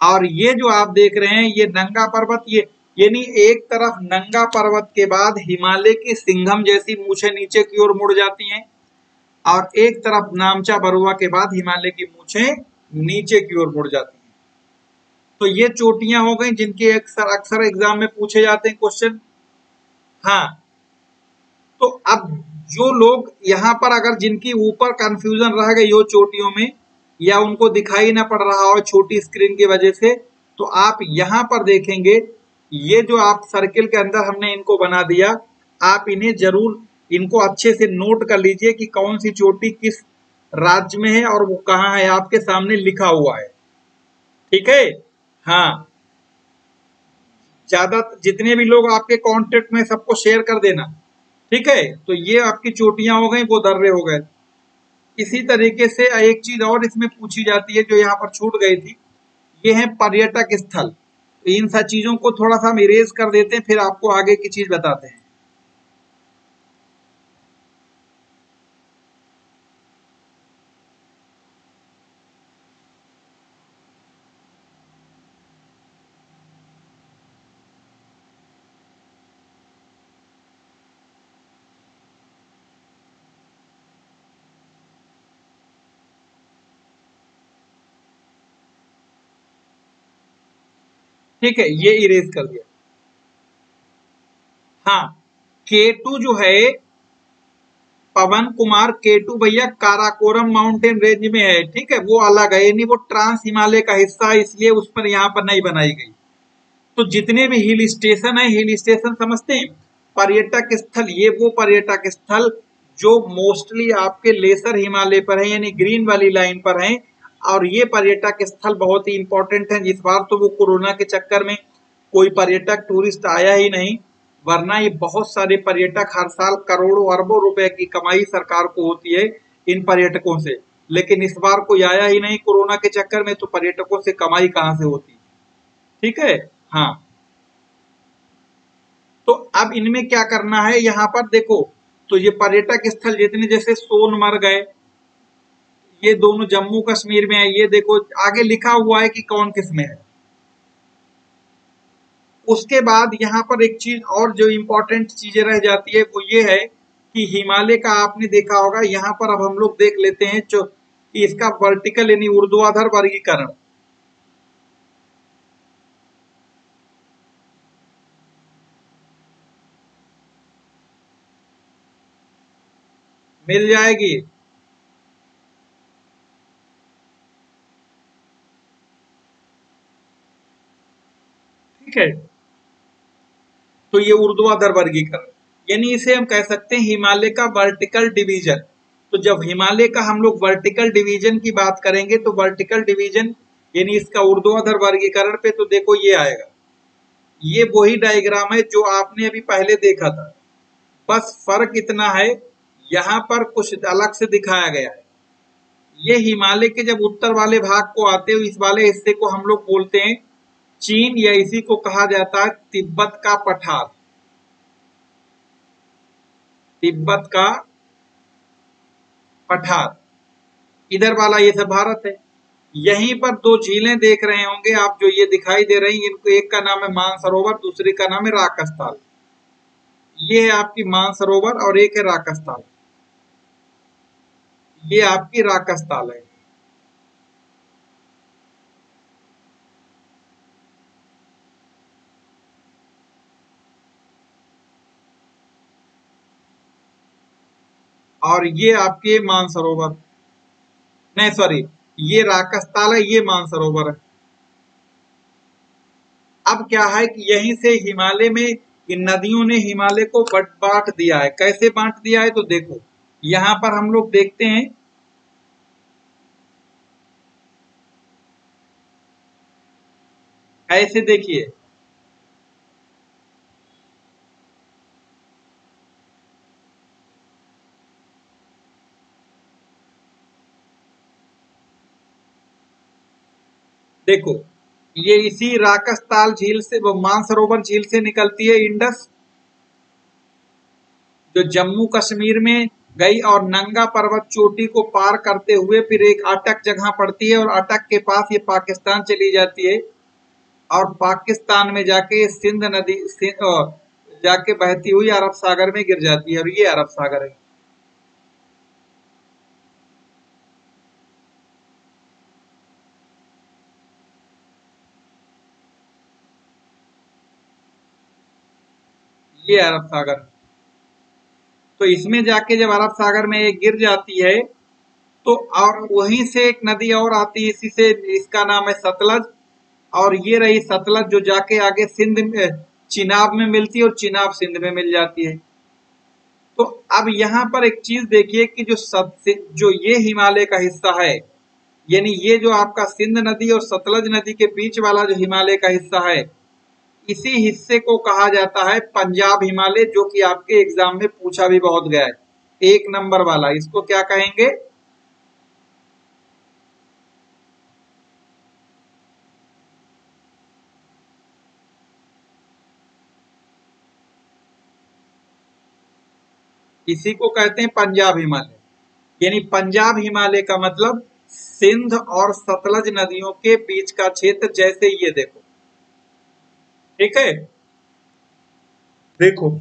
और ये जो आप देख रहे हैं, ये नंगा पर्वत, ये यानी एक तरफ़ नंगा पर्वत के बाद हिमालय की सिंघम जैसी मूछे नीचे की ओर मुड़ जाती हैं, और एक तरफ़ नामचा बरुआ के बाद हिमालय की मूछे नीचे की ओर मुड़ जाती हैं। तो ये चोटियाँ हो गई जिनके अक्सर अक्सर एग्ज़ाम में पूछे जाते हैं क्वेश्चन। हाँ तो अब जो लोग यहाँ पर अगर जिनकी ऊपर कंफ्यूजन रह गई हो चोटियों में, या उनको दिखाई ना पड़ रहा हो छोटी स्क्रीन की वजह से तो आप यहाँ पर देखेंगे ये जो आप सर्किल के अंदर हमने इनको बना दिया, आप इन्हें ज़रूर इनको अच्छे से नोट कर लीजिए कि कौन सी चोटी किस राज्य में है और वो कहाँ है, आपके सामने लिखा हुआ है। ठीक है? हाँ। ज़्यादा जितने भी लोग आपके कांटेक्ट में सबको शेयर कर देना। ठीक है? तो ये आपकी चोटियाँ हो गई, वो दर्रे हो गए। इसी तरीके से एक चीज़ और इसमें पूछी जाती है जो यहाँ पर छूट गई थी। ये है पर्यटक स्थल। इन सब चीज़ों को थोड़ा सा हम इरेज कर देते हैं, फिर आपको आगे की चीज़ बताते हैं। ठीक है, ये इरेज कर दिया। हाँ केटू जो है, पवन कुमार केटू भैया काराकोरम माउंटेन रेंज में है, ठीक है, वो अलग है, यानी वो ट्रांस हिमालय का हिस्सा है इसलिए उस पर यहाँ पर नहीं बनाई गई। तो जितने भी हिल स्टेशन है हिल स्टेशन समझते हैं, पर्यटक स्थल, ये वो पर्यटक स्थल जो मोस्टली आपके लेसर हिमालय पर है, यानी ग्रीन वाली लाइन पर है और ये पर्यटक स्थल बहुत ही इंपॉर्टेंट है। इस बार तो वो कोरोना के चक्कर में कोई पर्यटक टूरिस्ट आया ही नहीं, वरना ये बहुत सारे पर्यटक हर साल करोड़ों अरबों रुपए की कमाई सरकार को होती है इन पर्यटकों से। लेकिन इस बार कोई आया ही नहीं कोरोना के चक्कर में तो पर्यटकों से कमाई कहाँ से होती? ठीक है? हाँ। तो अब इनमें क्या करना है? यहाँ पर देखो तो ये पर्यटक स्थल जितने जैसे सोनमर्ग है ये दोनों जम्मू कश्मीर में है, ये देखो, आगे लिखा हुआ है कि कौन किसमें है। उसके बाद यहाँ पर एक चीज़ और जो इम्पोर्टेंट चीज़ें रह जाती है, वो ये है कि हिमालय का आपने देखा होगा, यहाँ पर अब हम लोग देख लेते हैं जो इसका वर्टिकल यानी ऊर्ध्वाधर वर्गीकरण। मिल जाएगी। है? तो ये ऊर्ध्वाधर वर्गीकरण। यानी इसे हम कह सकते हैं हिमालय का वर्टिकल डिवीज़न तो जब हिमालय का हम लोग वर्टिकल डिवीज़न की बात करेंगे तो वर्टिकल डिवीज़न यानी इसका ऊर्ध्वाधर वर्गीकरण पे तो देखो ये आएगा। ये वही डायग्राम है जो आपने अभी पहले देखा था। बस फ़र्क इतना है, यहाँ पर कुछ अलग से दिखाया गया है। ये हिमालय के जब उत्तर वाले भाग को आते हो इस वाले हिस्से को हम लोग बोलते हैं चीन या इसी को कहा जाता है तिब्बत का पठार। तिब्बत का पठार। इधर वाला ये सब भारत है। यहीं पर दो झीलें देख रहे होंगे। आप जो ये दिखाई दे रही हैं, इनको एक का नाम है मानसरोवर, दूसरी का नाम है राकस्थाल ये है आपकी मानसरोवर और एक है राकस्थाल ये आपकी राकस्थाल है। और ये आपके मानसरोवर नहीं सॉरी ये राकस्ताल है, ये मानसरोवर अब क्या है कि यहीं से हिमालय में इन नदियों ने हिमालय को बट बांट दिया है। कैसे बांट दिया है तो देखो, यहाँ पर हम लोग देखते हैं। ऐसे देखिए देखो, ये इसी राकस्ताल झील से मानसरोवर झील से निकलती है इंडस, जो जम्मू कश्मीर में गई और नंगा पर्वत चोटी को पार करते हुए फिर एक अटक जगह पड़ती है और अटक के पास ये पाकिस्तान चली जाती है और पाकिस्तान में जाके सिंध नदी जाके बहती हुई अरब सागर में गिर जाती है और ये अरब सागर है। ये अरब सागर। तो इसमें जाके जब अरब सागर में ये गिर जाती है तो और वहीं से एक नदी और आती है इसी से इसका नाम है सतलज। और ये रही सतलज जो जाके आगे सिंध चिनाब में मिलती है और चिनाब सिंध में मिल जाती है। तो अब यहाँ पर एक चीज़ देखिए कि जो सत, जो ये हिमालय का हिस्सा है यानी ये जो आपका सिंध नदी और सतलज नदी के बीच वाला जो हिमालय का हिस्सा है इसी हिस्से को कहा जाता है पंजाब हिमालय, जो कि आपके एग्ज़ाम में पूछा भी बहुत गया है। एक नंबर वाला, इसको क्या कहेंगे? इसी को कहते हैं पंजाब हिमालय। यानी पंजाब हिमालय का मतलब सिंध और सतलज नदियों के बीच का क्षेत्र, जैसे ये देखो। ठीक है? देखो।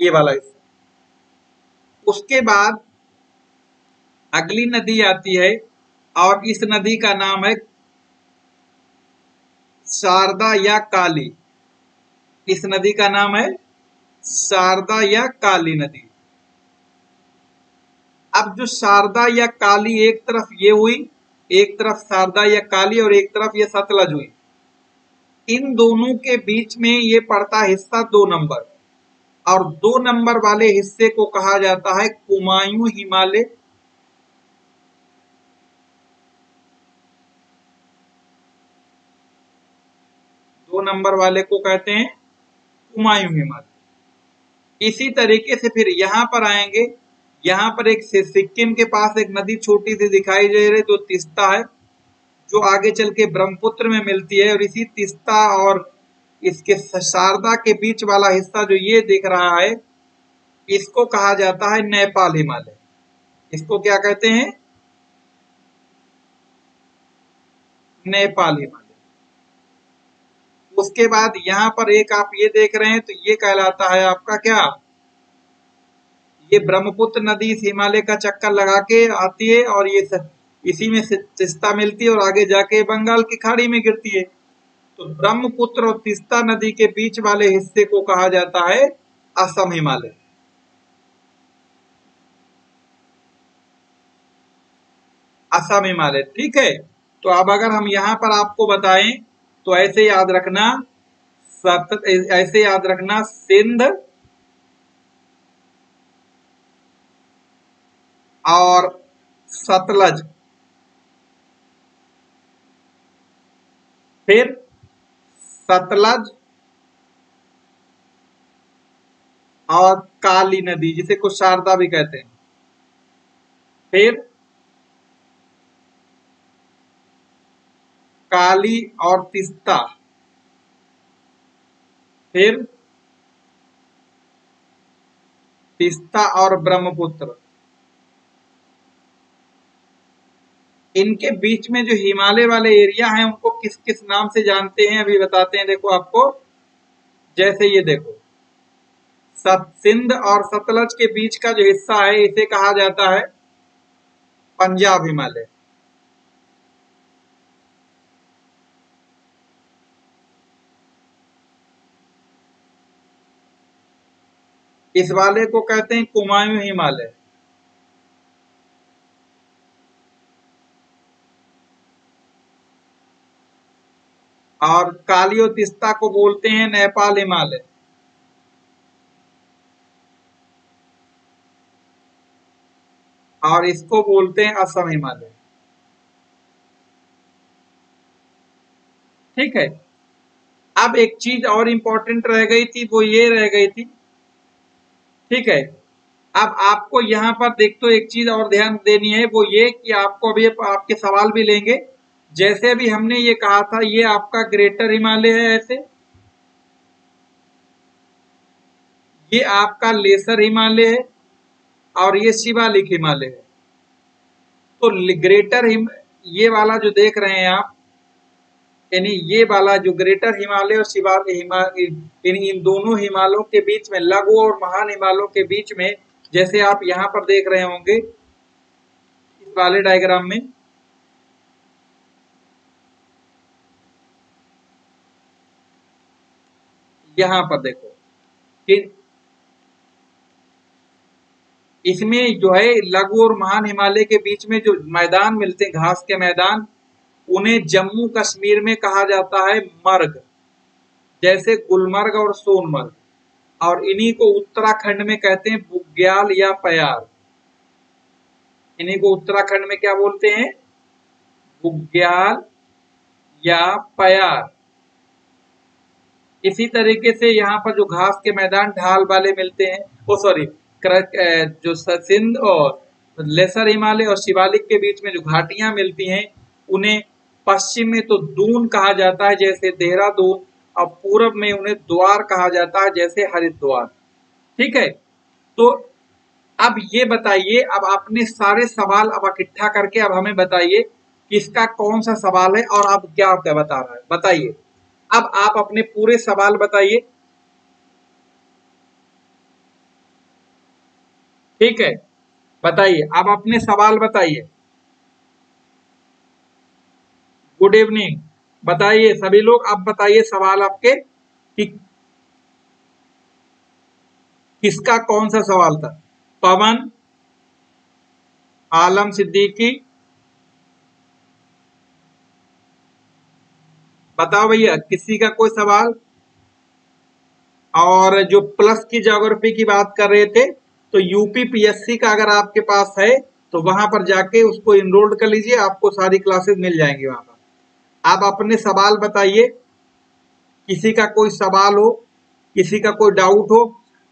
ये वाला हिस्सा। उसके बाद अगली नदी आती है और इस नदी का नाम है शारदा या काली। इस नदी का नाम है शारदा या काली नदी। अब जो शारदा या काली एक तरफ़ ये हुई एक तरफ़ शारदा या काली और एक तरफ़ ये सतलज हुई। इन दोनों के बीच में ये पड़ता हिस्सा दो नंबर। और दो नंबर वाले हिस्से को कहा जाता है कुमायूं हिमालय। दो नंबर वाले को कहते हैं कुमायूं हिमालय। इसी तरीके से फिर यहाँ पर आएँगे। यहाँ पर एक सिक्किम के पास एक नदी छोटी सी दिखाई दे रही जो तिस्ता है, जो आगे चल के ब्रह्मपुत्र में मिलती है और इसी तिस्ता और इसके शारदा के बीच वाला हिस्सा जो ये दिख रहा है, इसको कहा जाता है नेपाल हिमालय। इसको क्या कहते हैं? नेपाल हिमालय। उसके बाद यहाँ पर एक आप ये देख रहे हैं तो ये कहलाता है आपका क्या? ये ब्रह्मपुत्र नदी इस हिमालय का चक्कर लगा के आती है और ये इसी में तिस्ता मिलती है और आगे जाके बंगाल की खाड़ी में गिरती है। तो ब्रह्मपुत्र और तिस्ता नदी के बीच वाले हिस्से को कहा जाता है असम हिमालय। असम हिमालय, ठीक है? तो अब अगर हम यहाँ पर आपको बताएँ तो ऐसे याद रखना ऐसे याद रखना सिंध और सतलज। फिर सतलज और काली नदी, जिसे कुछ शारदा भी कहते हैं। फिर काली और तिस्ता। फिर तिस्ता और ब्रह्मपुत्र। इनके बीच में जो हिमालय वाले एरिया हैं, उनको किस किस नाम से जानते हैं, अभी बताते हैं। देखो आपको, जैसे ये देखो। सिंध और सतलज के बीच का जो हिस्सा है, इसे कहा जाता है पंजाब हिमालय। इस वाले को कहते हैं कुमायूं हिमालय। और कालियो तिस्ता को बोलते हैं नेपाल हिमालय। और इसको बोलते हैं असम हिमालय। ठीक है? अब एक चीज़ और इंपॉर्टेंट रह गई थी, वो ये रह गई थी। ठीक है? अब आपको यहाँ पर देख तो एक चीज़ और ध्यान देनी है, वो ये कि आपको अभी आपके सवाल भी लेंगे। जैसे अभी हमने ये कहा था, ये आपका ग्रेटर हिमालय है ऐसे? ये आपका लेसर हिमालय है और ये शिवालिक हिमालय है। तो ग्रेटर हिम ये वाला जो देख रहे हैं आप, यानी ये वाला जो ग्रेटर हिमालय और शिवालिक हिमालय यानी इन दोनों हिमालयों के बीच में, लघु और महान हिमालयों के बीच में, जैसे आप यहाँ पर देख रहे होंगे, इस वाले डायग्राम में यहाँ पर देखो, कि इसमें जो है लघु और महान हिमालय के बीच में जो मैदान मिलते हैं, घास के मैदान, उन्हें जम्मू कश्मीर में कहा जाता है मर्ग, जैसे गुलमर्ग और सोनमर्ग, और इन्हीं को उत्तराखंड में कहते हैं बुग्याल या पयार। इन्हीं को उत्तराखंड में क्या बोलते हैं? बुग्याल या पयार। इसी तरीके से यहाँ पर जो घास के मैदान ढाल वाले मिलते हैं वो सॉरी जो सिंध और लेसर हिमालय और शिवालिक के बीच में जो घाटियाँ मिलती हैं, उन्हें पश्चिम में तो दून कहा जाता है जैसे देहरादून और पूर्व में उन्हें द्वार कहा जाता है जैसे हरिद्वार। ठीक है? तो अब ये बताइए, अब आपने सारे सवाल अब इकट्ठा करके अब हमें बताइए, किसका कौन सा सवाल है और क्या क्या बता रहा है? बताइए। अब आप अपने पूरे सवाल बताइए। ठीक है, बताइए, आप अपने सवाल बताइए। गुड इवनिंग बताइए, सभी लोग आप बताइए सवाल आपके कि किसका कौन सा सवाल था? पवन, आलम सिद्दीकी बताओ भैया, किसी का कोई सवाल? और जो प्लस की जोग्राफी की बात कर रहे थे तो यूपी पीएससी का अगर आपके पास है तो वहाँ पर जाके उसको इनरोल्ड कर लीजिए, आपको सारी क्लासेस मिल जाएँगी वहाँ पर। आप अपने सवाल बताइए, किसी का कोई सवाल हो, किसी का कोई डाउट हो,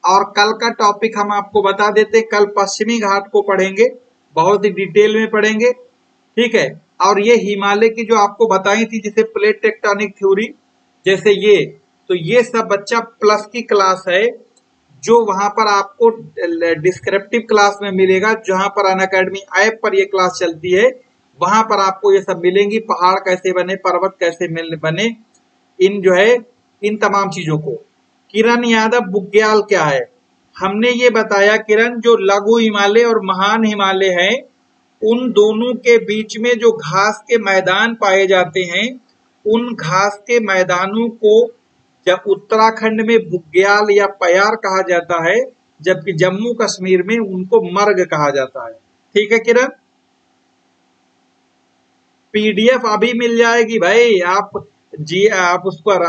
और कल का टॉपिक हम आपको बता देते, कल पश्चिमी घाट को पढ़ेंगे, बहुत ही डिटेल में पढ़ेंगे, ठीक है? और ये हिमालय की जो आपको बताई थी, जैसे प्लेट टेक्टोनिक थ्योरी जैसे ये तो ये सब बच्चा प्लस की क्लास है, जो वहाँ पर आपको डिस्क्रिप्टिव क्लास में मिलेगा, जहाँ पर अन अकेडमी ऐप पर ये क्लास चलती है, वहाँ पर आपको ये सब मिलेंगी, पहाड़ कैसे बने, पर्वत कैसे बने, इन जो है, इन तमाम चीज़ों को। किरण यादव, बुग्याल क्या है? हमने ये बताया, किरण, जो लघु हिमालय और महान हिमालय है उन दोनों के बीच में जो घास के मैदान पाए जाते हैं, उन घास के मैदानों को जब उत्तराखंड में बुग्याल या पयार कहा जाता है, जबकि जम्मू कश्मीर में उनको मर्ग कहा जाता है। ठीक है किरण? पीडीएफ अभी मिल जाएगी भाई। आप जी, आप उस पर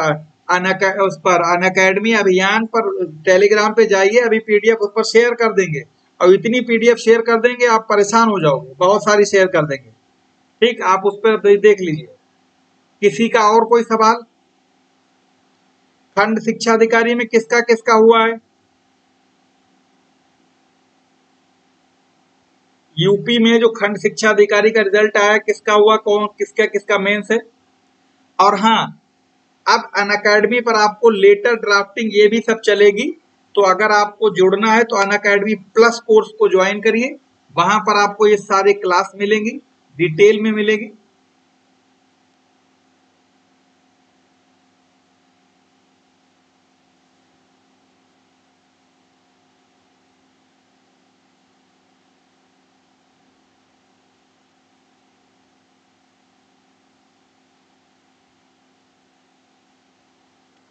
उस पर अन अकेडमी अभियान पर टेलीग्राम पे जाइए, अभी पीडीएफ उस पर शेयर कर देंगे। और इतनी पीडीएफ शेयर कर देंगे, आप परेशान हो जाओगे, बहुत सारी शेयर कर देंगे। ठीक, आप उस पर देख लीजिए। किसी का और कोई सवाल? खंड शिक्षा अधिकारी में किसका किसका हुआ है? यूपी में जो खंड शिक्षा अधिकारी का रिज़ल्ट आया, किसका हुआ, कौन, किसका किसका मेंस है और हाँ अब अन अकेडमी पर आपको लेटर ड्राफ्टिंग ये भी सब चलेगी। तो अगर आपको जुड़ना है तो अन अकेडमी प्लस कोर्स को ज्वाइन करिए। वहाँ पर आपको ये सारे क्लास मिलेंगी, डिटेल में मिलेगी।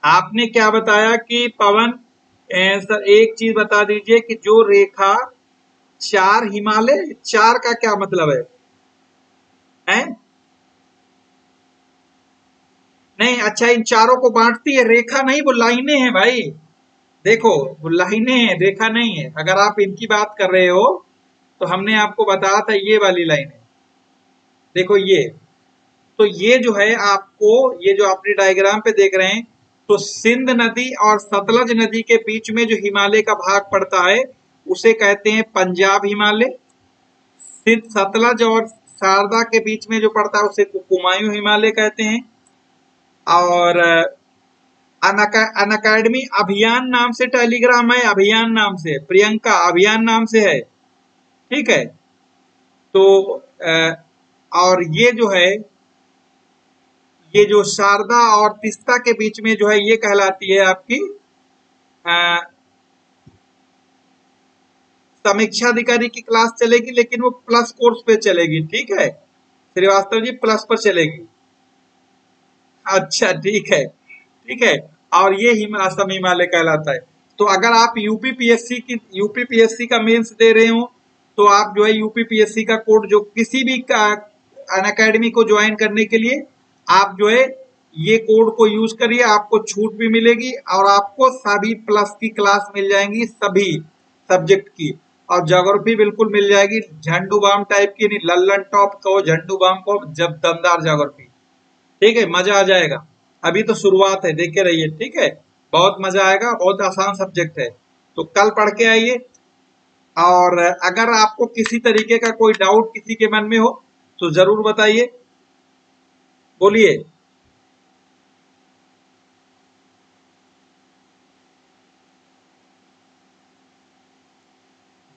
आपने क्या बताया कि पवन सर एक चीज़ बता दीजिए कि जो रेखा चार हिमालय, चार का क्या मतलब है? हैं? नहीं अच्छा इन चारों को बांटती है। रेखा नहीं, वो लाइने हैं भाई। देखो, वो लाइने हैं, रेखा नहीं है। अगर आप इनकी बात कर रहे हो तो हमने आपको बताया था ये वाली लाइनें देखो ये। तो ये जो है आपको, ये जो अपने डायग्राम पे देख रहे हैं तो सिंध नदी और सतलज नदी के बीच में जो हिमालय का भाग पड़ता है, उसे कहते हैं पंजाब हिमालय। सिंध सतलज और शारदा के बीच में जो पड़ता है, उसे कुमायूं हिमालय कहते हैं। और अन अकेडमी अभियान नाम से टेलीग्राम है, अभियान नाम से, प्रियंका अभियान नाम से है। ठीक है? तो और ये जो है ये जो शारदा और तिस्ता के बीच में जो है ये कहलाती है आपकी समीक्षा अधिकारी की क्लास चलेगी, लेकिन वो प्लस कोर्स पे चलेगी, ठीक है? श्रीवास्तव जी, प्लस पर चलेगी। अच्छा ठीक है ठीक है, और ये असम हिमालय कहलाता है। तो अगर आप यूपीपीएससी की यूपी पीएससी का मेंस दे रहे हो तो आप जो है यूपीपीएससी का कोड जो किसी भी अन, अकेडमी को ज्वाइन करने के लिए आप जो है, ये कोड को यूज़ करिए, आपको छूट भी मिलेगी और आपको सभी प्लस की क्लास मिल जाएँगी सभी सब्जेक्ट की। और जोग्राफी बिल्कुल मिल जाएगी झंडू बाम टाइप की नहीं, लल्लन टॉप को झंडू बाम को जब दमदार जोग्राफी ठीक है, मज़ा आ जाएगा। अभी तो शुरुआत है, देखे रहिए, ठीक है? बहुत मज़ा आएगा, बहुत आसान सब्जेक्ट है। तो कल पढ़ के आइए। और अगर आपको किसी तरीके का कोई डाउट किसी के मन में हो तो ज़रूर बताइए। बोलिए।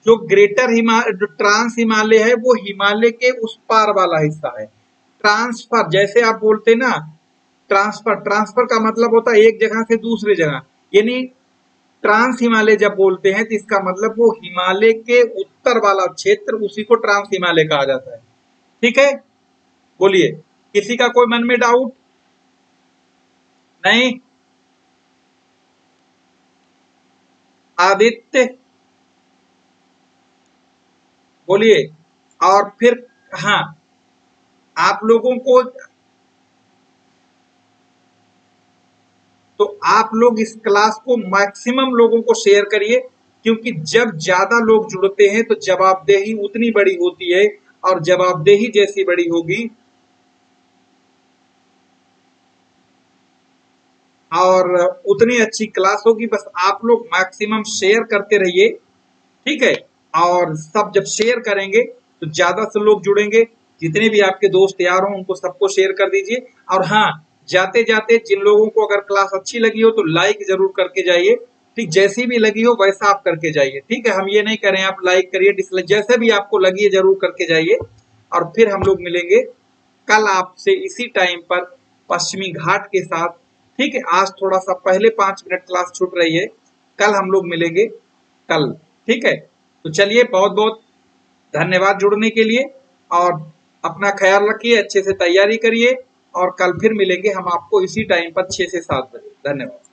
जो ग्रेटर हिमालय जो ट्रांस हिमालय है, वो हिमालय के उस पार वाला हिस्सा है। ट्रांसफ़र, जैसे आप बोलते ना, ट्रांसफ़र ट्रांसफ़र का मतलब होता है एक जगह से दूसरी जगह। यानी ट्रांस हिमालय जब बोलते हैं तो इसका मतलब वो हिमालय के उत्तर वाला क्षेत्र उसी को ट्रांस हिमालय कहा जाता है। ठीक है? बोलिए। किसी का कोई मन में डाउट नहीं? आदित्य। बोलिए, और फिर हाँ आप लोगों को तो आप लोग इस क्लास को मैक्सिमम लोगों को शेयर करिए, क्योंकि जब ज़्यादा लोग जुड़ते हैं तो जवाबदेही उतनी बड़ी होती है, और जवाबदेही जैसी बड़ी होगी और उतनी अच्छी क्लास होगी। बस आप लोग मैक्सिमम शेयर करते रहिए, ठीक है? और सब जब शेयर करेंगे तो ज़्यादा से लोग जुड़ेंगे। जितने भी आपके दोस्त यार हों, उनको सबको शेयर कर दीजिए। और हाँ जाते जाते जिन लोगों को अगर क्लास अच्छी लगी हो तो लाइक ज़रूर करके जाइए। ठीक, जैसी भी लगी हो, वैसा आप करके जाइए। ठीक है, हम ये नहीं करें आप लाइक करिए डिसलाइक जैसे भी आपको लगी है, ज़रूर करके जाइए। और फिर हम लोग मिलेंगे कल आपसे इसी टाइम पर पश्चिमी घाट के साथ। ठीक है, आज थोड़ा सा पहले पाँच मिनट क्लास छूट रही है, कल हम लोग मिलेंगे, कल, ठीक है? तो चलिए बहुत बहुत धन्यवाद जुड़ने के लिए, और अपना ख्याल रखिए, अच्छे से तैयारी करिए, और कल फिर मिलेंगे हम आपको इसी टाइम पर छह से सात बजे। धन्यवाद।